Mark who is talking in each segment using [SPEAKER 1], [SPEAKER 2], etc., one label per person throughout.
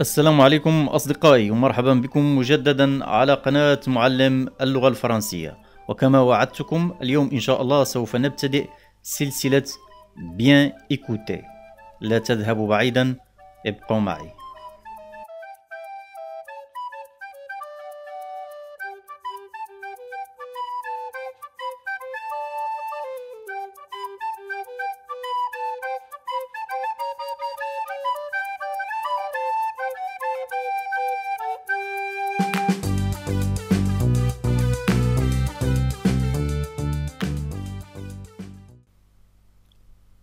[SPEAKER 1] السلام عليكم أصدقائي ومرحبا بكم مجددا على قناة معلم اللغة الفرنسية. وكما وعدتكم اليوم إن شاء الله سوف نبتدئ سلسلة Bien écouter لا تذهبوا بعيدا ابقوا معي.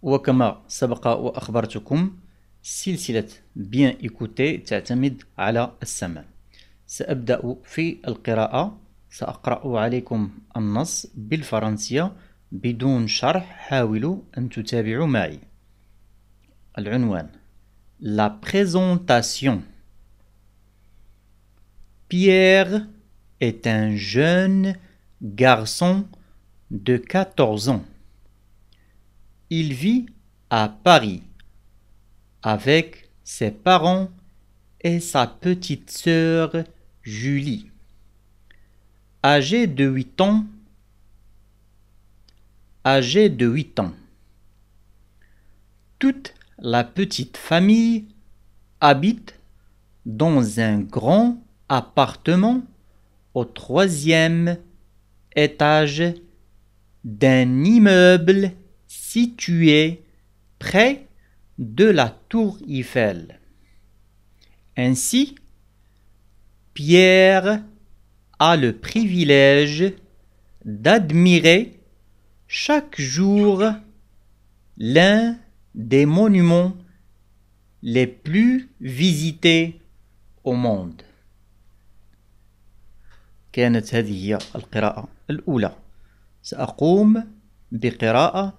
[SPEAKER 1] وكما سبق وأخبرتكم سلسلة بيان إيكوتي تعتمد على السمع سأبدأ في القراءة. سأقرأ عليكم النص بالفرنسية بدون شرح. حاولوا أن تتابعوا معي. العنوان La présentation. Pierre est un jeune garçon de 14 ans. Il vit à Paris avec ses parents et sa petite sœur Julie. Âgé de 8 ans, âgé de 8 ans. Toute la petite famille habite dans un grand appartement au troisième étage d'un immeuble situé près de la tour Eiffel. Ainsi, Pierre a le privilège d'admirer chaque jour l'un des monuments les plus visités au monde. كانت هذه هي القراءة الأولى سأقوم بقراءة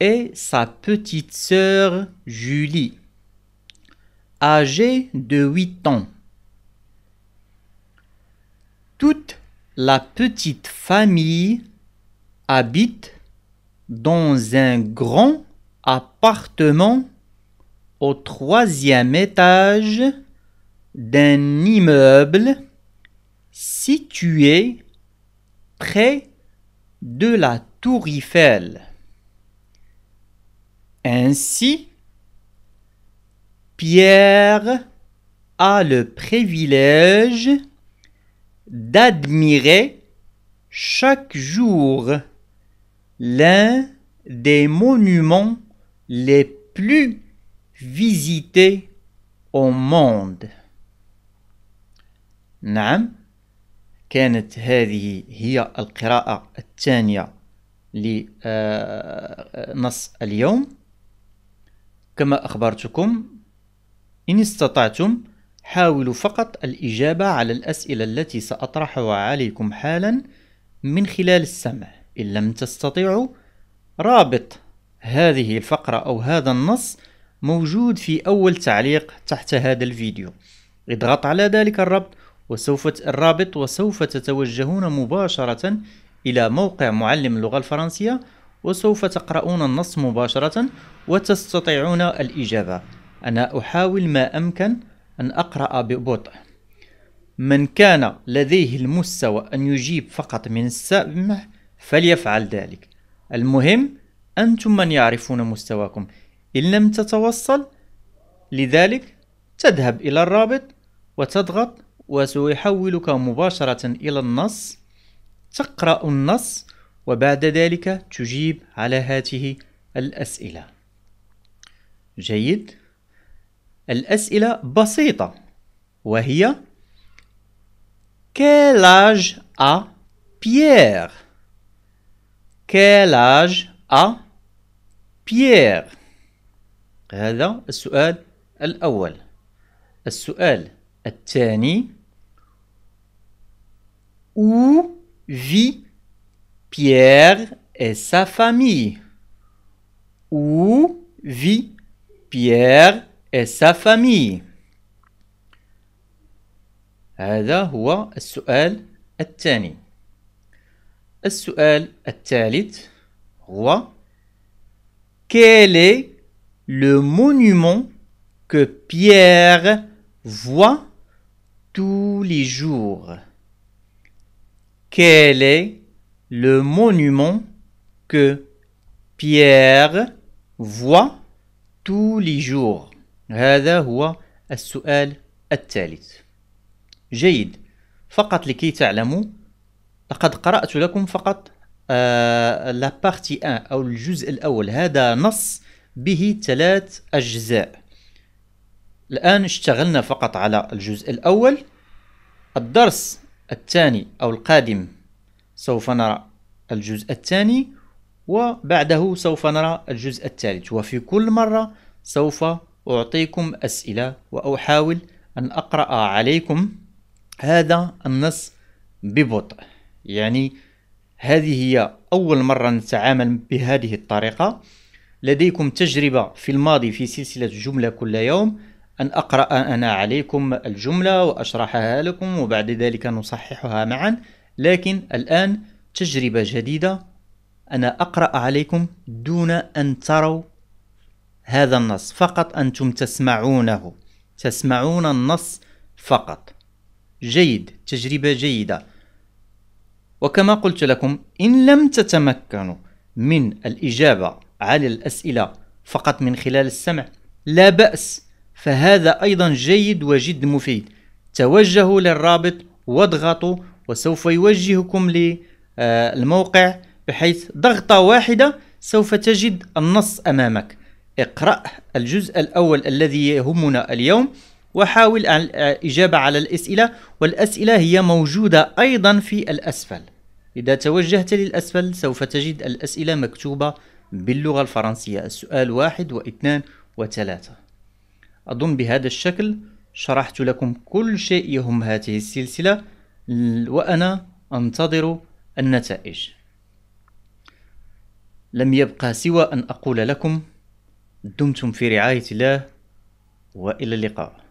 [SPEAKER 1] et sa petite sœur Julie, âgée de 8 ans. Toute la petite famille habite dans un grand appartement au troisième étage d'un immeuble situé près de la tour Eiffel. Ainsi, Pierre a le privilège d'admirer chaque jour l'un des monuments les plus visités au monde. نعم كانت هذه هي القراءة الثانية لنص اليوم كما أخبرتكم إن استطعتم حاولوا فقط الإجابة على الأسئلة التي سأطرحها عليكم حالا من خلال السمع. إن لم تستطيعوا رابط هذه الفقرة أو هذا النص موجود في أول تعليق تحت هذا الفيديو. اضغط على ذلك الرابط وسوف الرابط وسوف تتوجهون مباشرة إلى موقع معلم اللغة الفرنسية وسوف تقرؤون النص مباشرة وتستطيعون الإجابة. أنا أحاول ما أمكن أن أقرأ ببطء. من كان لديه المستوى أن يجيب فقط من السمع فليفعل ذلك. المهم أنتم من يعرفون مستواكم. إن لم تتوصل لذلك تذهب إلى الرابط وتضغط وسيحولك مباشرة إلى النص. تقرأ النص وبعد ذلك تجيب على هذه الأسئلة. جيد. الأسئلة بسيطة وهي Quel âge a Pierre Quel âge a Pierre هذا السؤال الأول. السؤال الثاني Où vit Pierre et sa famille Où vit Pierre et sa famille هذا هو السؤال الثاني السؤال الثالث هو Quel est le monument que Pierre voit tous les jours Quel est le monument que Pierre voit tous les jours. هذا هو السؤال الثالث جيد فقط لكي تعلموا لقد قرأت لكم فقط لا بارتي 1 أو الجزء الأول هذا نص به ثلاث أجزاء الآن اشتغلنا فقط على الجزء الأول الدرس الثاني أو القادم سوف نرى الجزء الثاني وبعده سوف نرى الجزء الثالث. وفي كل مرة سوف أعطيكم أسئلة وأحاول أن أقرأ عليكم هذا النص ببطء. يعني هذه هي أول مرة نتعامل بهذه الطريقة. لديكم تجربة في الماضي في سلسلة جملة كل يوم. أن أقرأ أنا عليكم الجملة وأشرحها لكم وبعد ذلك نصححها معا. لكن الآن تجربة جديدة. أنا أقرأ عليكم دون أن تروا هذا النص. فقط أنتم تسمعونه. تسمعون النص فقط. جيد. تجربة جيدة. وكما قلت لكم إن لم تتمكنوا من الإجابة على الأسئلة فقط من خلال السمع لا بأس. فهذا أيضا جيد وجد مفيد. توجهوا للرابط واضغطوا وسوف يوجهكم للموقع بحيث ضغطة واحدة سوف تجد النص أمامك. اقرأ الجزء الأول الذي يهمنا اليوم وحاول الإجابة على الأسئلة والأسئلة هي موجودة أيضا في الأسفل. إذا توجهت للأسفل سوف تجد الأسئلة مكتوبة باللغة الفرنسية. السؤال واحد واثنان وثلاثة. أظن بهذا الشكل شرحت لكم كل شيء يهم هذه السلسلة. وأنا أنتظر النتائج. لم يبقى سوى أن أقول لكم دمتم في رعاية الله وإلى اللقاء.